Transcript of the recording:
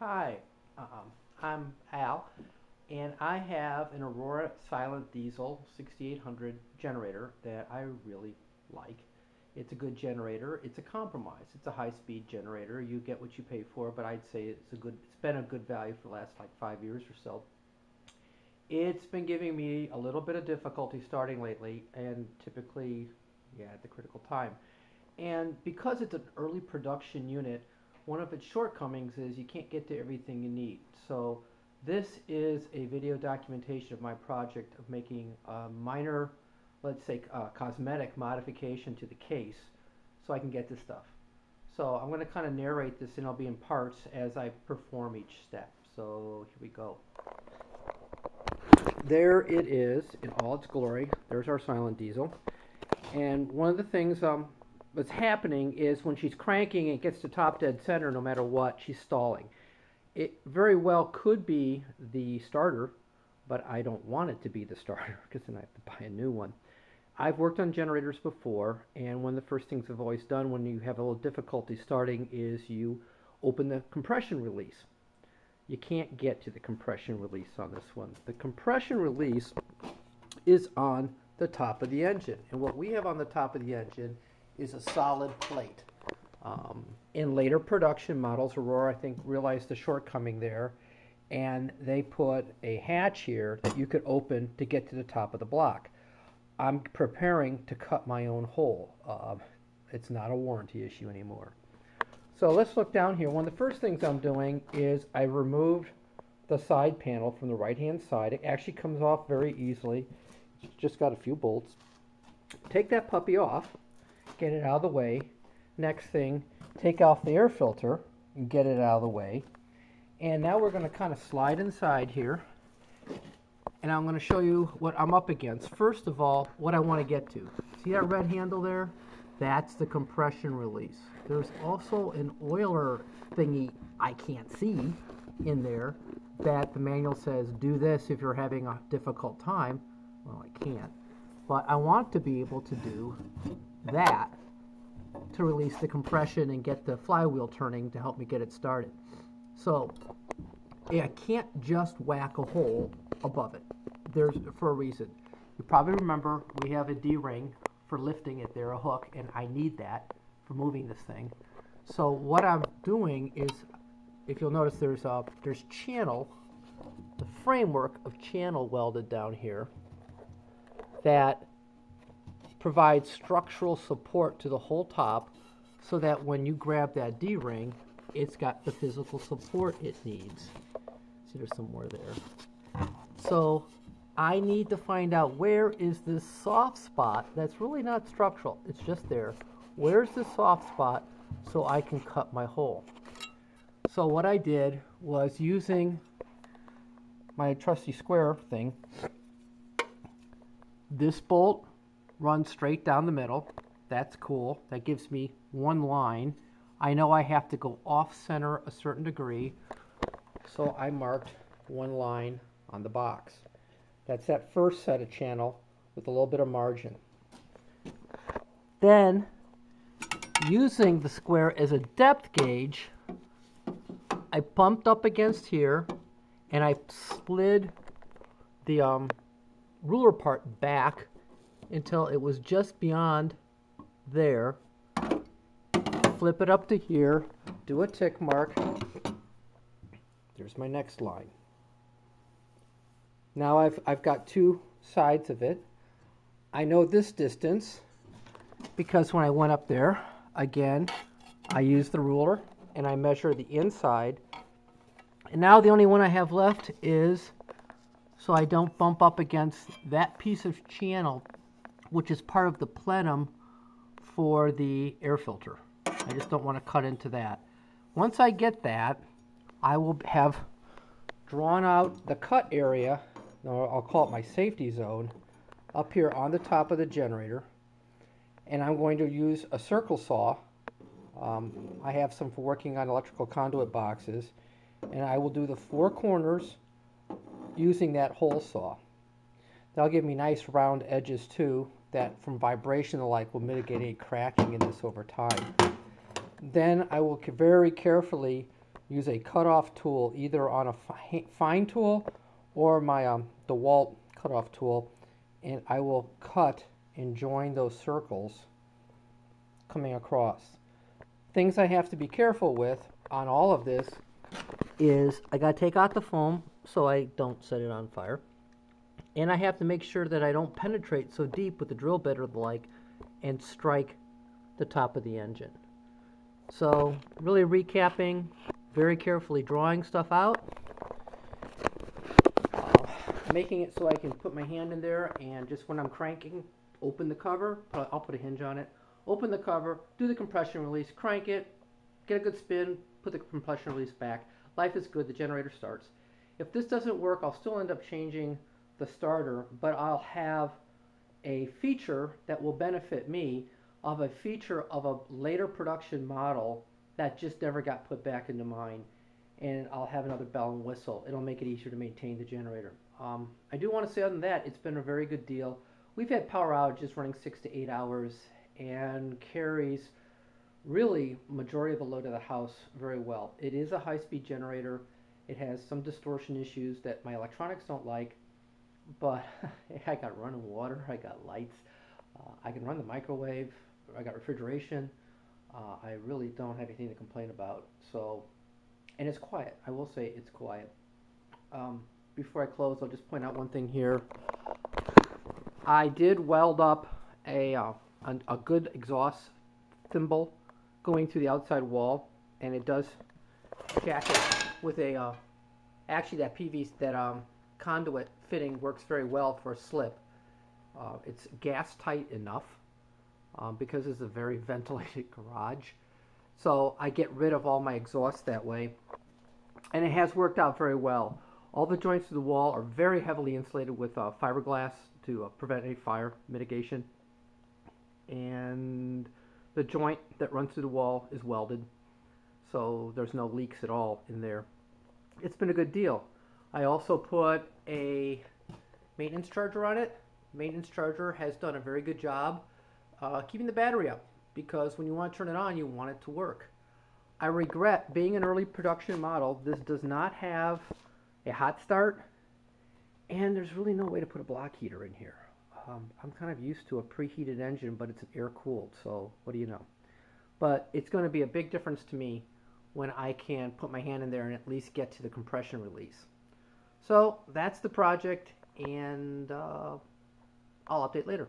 Hi, um, I'm Al, and I have an Aurora Silent Diesel 6800 generator that I really like. It's a good generator. It's a compromise. It's a high-speed generator. You get what you pay for, but I'd say it's a good. It's been a good value for the last like five years or so. It's been giving me a little bit of difficulty starting lately, and typically, yeah, at the critical time. And because it's an early production unit, one of its shortcomings is you can't get to everything you need. So this is a video documentation of my project of making a minor, let's say, uh, cosmetic modification to the case so I can get this stuff. So I'm going to kind of narrate this and it'll be in parts as I perform each step. So here we go. There it is in all its glory. There's our silent diesel. And one of the things um, what's happening is when she's cranking it gets to top dead center no matter what, she's stalling. It very well could be the starter, but I don't want it to be the starter because then I have to buy a new one. I've worked on generators before, and one of the first things I've always done when you have a little difficulty starting is you open the compression release. You can't get to the compression release on this one. The compression release is on the top of the engine, and what we have on the top of the engine is a solid plate. Um, in later production models, Aurora, I think, realized the shortcoming there, and they put a hatch here that you could open to get to the top of the block. I'm preparing to cut my own hole. Uh, it's not a warranty issue anymore. So let's look down here. One of the first things I'm doing is I removed the side panel from the right hand side. It actually comes off very easily. It's just got a few bolts. Take that puppy off get it out of the way. Next thing, take off the air filter and get it out of the way. And now we're going to kind of slide inside here. And I'm going to show you what I'm up against. First of all, what I want to get to. See that red handle there? That's the compression release. There's also an oiler thingy I can't see in there that the manual says do this if you're having a difficult time. Well, I can't. But I want to be able to do that to release the compression and get the flywheel turning to help me get it started. So I can't just whack a hole above it. There's for a reason. You probably remember we have a D-ring for lifting it there, a hook, and I need that for moving this thing. So what I'm doing is, if you'll notice, there's a there's channel, the framework of channel welded down here that provides structural support to the whole top so that when you grab that D-ring, it's got the physical support it needs. See, there's some more there. So I need to find out where is this soft spot that's really not structural. It's just there. Where's the soft spot so I can cut my hole? So what I did was using my trusty square thing, this bolt run straight down the middle. That's cool. That gives me one line. I know I have to go off center a certain degree, so I marked one line on the box. That's that first set of channel with a little bit of margin. Then, using the square as a depth gauge, I bumped up against here and I slid the um, ruler part back until it was just beyond there. Flip it up to here, do a tick mark. There's my next line. Now I've, I've got two sides of it. I know this distance because when I went up there, again, I used the ruler and I measure the inside. And now the only one I have left is so I don't bump up against that piece of channel which is part of the plenum for the air filter. I just don't want to cut into that. Once I get that, I will have drawn out the cut area, or I'll call it my safety zone, up here on the top of the generator. And I'm going to use a circle saw. Um, I have some for working on electrical conduit boxes. And I will do the four corners using that hole saw. That'll give me nice round edges too that from vibration and the like will mitigate any cracking in this over time. Then I will very carefully use a cutoff tool either on a fi- fine tool or my um, DeWalt cutoff tool and I will cut and join those circles coming across. Things I have to be careful with on all of this is I got to take out the foam so I don't set it on fire. And I have to make sure that I don't penetrate so deep with the drill bit or the like and strike the top of the engine. So really recapping, very carefully drawing stuff out, uh, making it so I can put my hand in there and just when I'm cranking, open the cover, I'll put a hinge on it, open the cover, do the compression release, crank it, get a good spin, put the compression release back. Life is good, the generator starts. If this doesn't work, I'll still end up changing the starter, but I'll have a feature that will benefit me of a feature of a later production model that just never got put back into mine. And I'll have another bell and whistle. It'll make it easier to maintain the generator. Um, I do want to say, other than that, it's been a very good deal. We've had power outages running six to eight hours and carries really majority of the load of the house very well. It is a high-speed generator. It has some distortion issues that my electronics don't like, but I got running water, I got lights, uh, I can run the microwave, I got refrigeration. Uh, I really don't have anything to complain about. So, and it's quiet. I will say it's quiet. Um, before I close, I'll just point out one thing here. I did weld up a uh, a, a good exhaust thimble going through the outside wall, and it does jack it with a. Uh, actually, that PVC that um, conduit fitting works very well for a slip. Uh, it's gas tight enough um, because it's a very ventilated garage. So I get rid of all my exhaust that way. And it has worked out very well. All the joints of the wall are very heavily insulated with uh, fiberglass to uh, prevent any fire mitigation. And the joint that runs through the wall is welded, so there's no leaks at all in there. It's been a good deal. I also put a maintenance charger on it. Maintenance charger has done a very good job uh, keeping the battery up because when you want to turn it on, you want it to work. I regret being an early production model, this does not have a hot start, and there's really no way to put a block heater in here. Um, I'm kind of used to a preheated engine, but it's air cooled, so what do you know? But it's going to be a big difference to me when I can put my hand in there and at least get to the compression release. So that's the project, and uh, I'll update later.